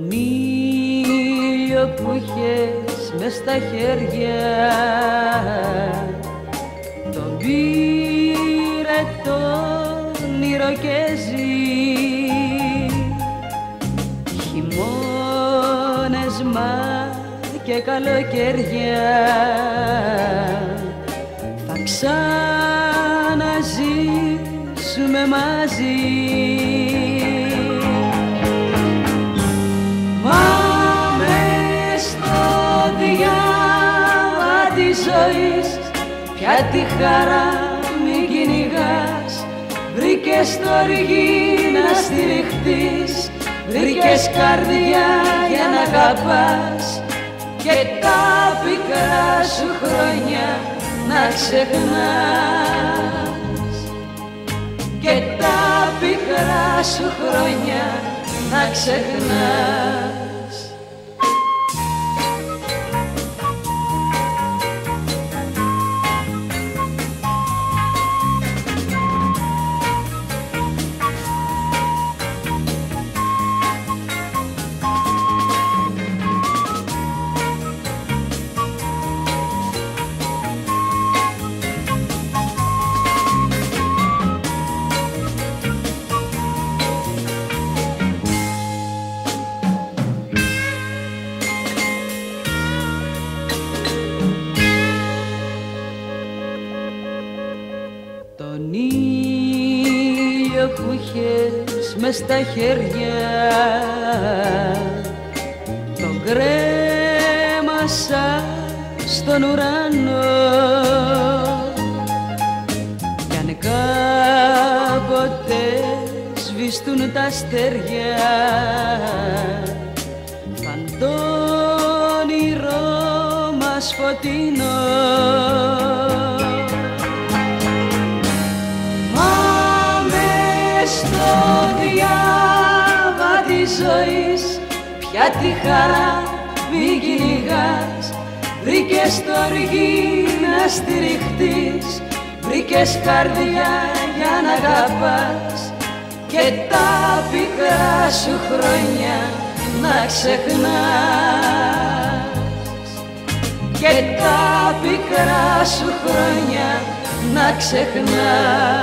Τον ήλιο που είχες μες στα χέρια. Τον πήρε το όνειρο και ζει. Χειμώνες μα και καλοκαιριά Θα ξαναζήσουμε μαζί ζωής. Πια τη χαρά μην κυνηγάς. Βρήκες το οργή να στηριχτείς. Βρήκες καρδιά για να αγαπάς. Και τα πικρά σου χρόνια να ξεχνάς. Και τα πικρά σου χρόνια να ξεχνάς που είχες μες στα χέρια. Τον κρέμασα στον ουρανό. Κι αν κάποτε σβηστούν τα αστέρια Θα το όνειρό μας φωτεινό Πια τη χαρά μη κυνηγάς. Βρήκες το οργή να στηριχτείς. Βρήκες καρδιά για να αγαπάς. Και τα πικρά σου χρόνια να ξεχνάς. Και τα πικρά σου χρόνια να ξεχνάς